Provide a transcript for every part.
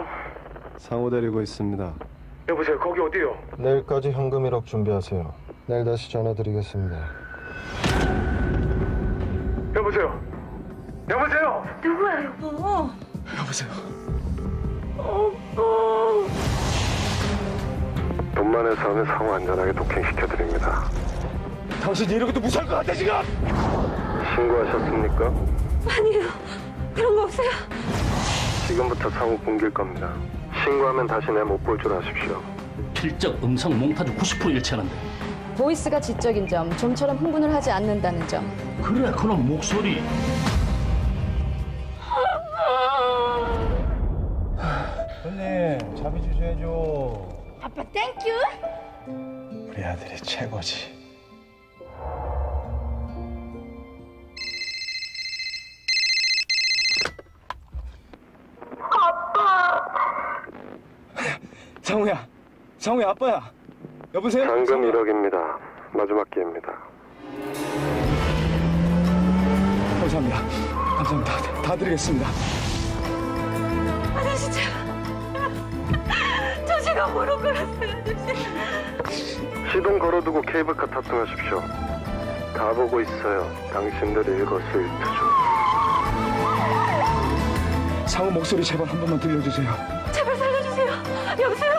가세요? 상호 데리고 있습니다. 여보세요, 거기 어디요? 내일까지 현금 1억 준비하세요. 내일 다시 전화 드리겠습니다. 여보세요? 여보세요? 누구야 여보? 여보세요? 돈만에 사는 상호 안전하게 독행시켜드립니다. 당신이 이러고도 무사할 것 같아, 지금! 신고하셨습니까? 아니에요. 그런 거 없어요. 지금부터 상호 굶길 겁니다. 신고하면 다시 내 못 볼 줄 아십시오. 필적 음성 몽타주 90% 일치하는데 voice가 지적인 점, 좀처럼 흥분을 하지 않는다는 점. 그래 그럼 목소리 손님, 자비 주셔야죠. 아빠 thank you. 우리 아들이 최고지. 상우야, 상우야, 아빠야. 여보세요? 잔금 1억입니다. 마지막 기회입니다. 감사합니다. 감사합니다. 다, 다 드리겠습니다. 아저씨 제발. 저 제가 뭐로 걸었어요 아저씨. 시동 걸어두고 케이블카 탑승하십시오. 다 보고 있어요. 당신들의 일거수일투족. 상우 목소리 제발 한 번만 들려주세요. 제발. 여보세요?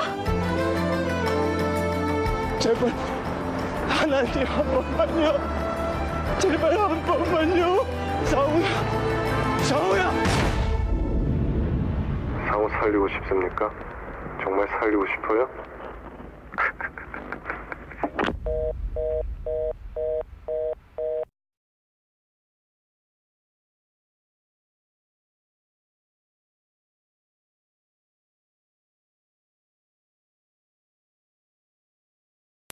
제발 하나님 한 번만요. 제발 한 번만요. 상우야, 상우야. 상호 살리고 싶습니까? 정말 살리고 싶어요?